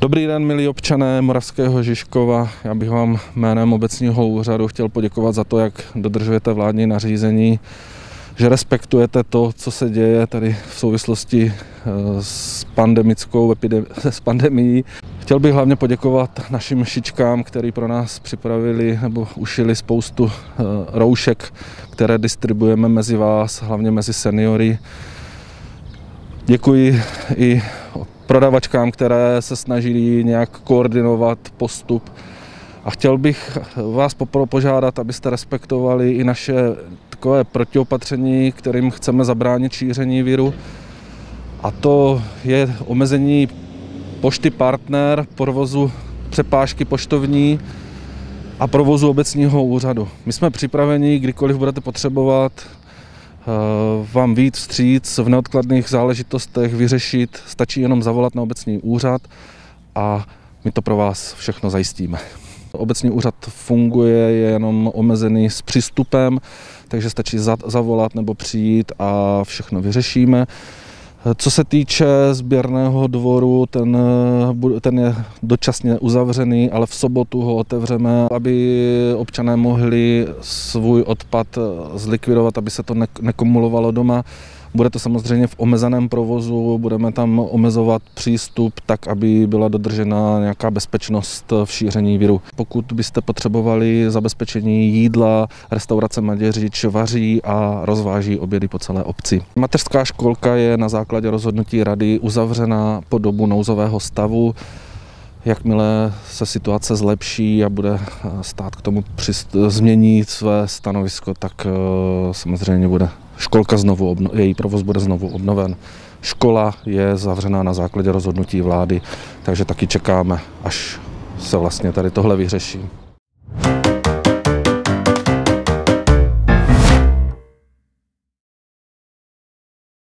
Dobrý den, milí občané Moravského Žižkova. Já bych vám jménem obecního úřadu chtěl poděkovat za to, jak dodržujete vládní nařízení, že respektujete to, co se děje tady v souvislosti eh, s pandemickou s pandemií. Chtěl bych hlavně poděkovat našim šičkám, který pro nás připravili nebo ušili spoustu eh, roušek, které distribuujeme mezi vás, hlavně mezi seniory. Děkuji i prodavačkám, které se snaží nějak koordinovat postup. A chtěl bych vás požádat, abyste respektovali i naše takové protiopatření, kterým chceme zabránit šíření viru. A to je omezení pošty partner, provozu přepážky poštovní a provozu obecního úřadu. My jsme připraveni, kdykoliv budete potřebovat, vám víc vstříc v neodkladných záležitostech vyřešit, stačí jenom zavolat na obecní úřad a my to pro vás všechno zajistíme. Obecní úřad funguje, je jenom omezený s přístupem, takže stačí zavolat nebo přijít a všechno vyřešíme. Co se týče sběrného dvoru, ten, ten je dočasně uzavřený, ale v sobotu ho otevřeme, aby občané mohli svůj odpad zlikvidovat, aby se to nekumulovalo doma. Bude to samozřejmě v omezeném provozu, budeme tam omezovat přístup tak, aby byla dodržena nějaká bezpečnost v šíření viru. Pokud byste potřebovali zabezpečení jídla, restaurace Maděřič vaří a rozváží obědy po celé obci. Mateřská školka je na základě rozhodnutí rady uzavřena po dobu nouzového stavu. Jakmile se situace zlepší a bude stát k tomu změní své stanovisko, tak eh, samozřejmě bude školka znovu, obno, její provoz bude znovu obnoven. Škola je zavřená na základě rozhodnutí vlády, takže taky čekáme, až se vlastně tady tohle vyřeší.